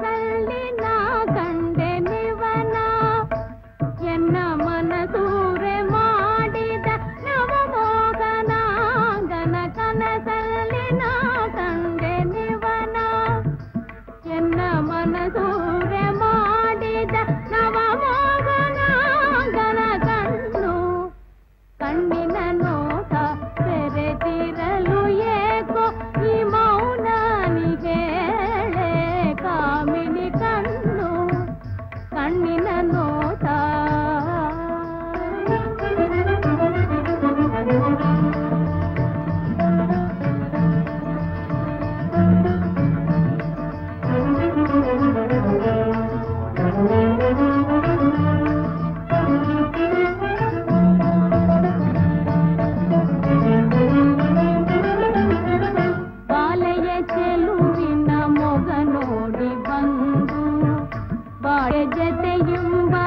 sir ஜதயும்பா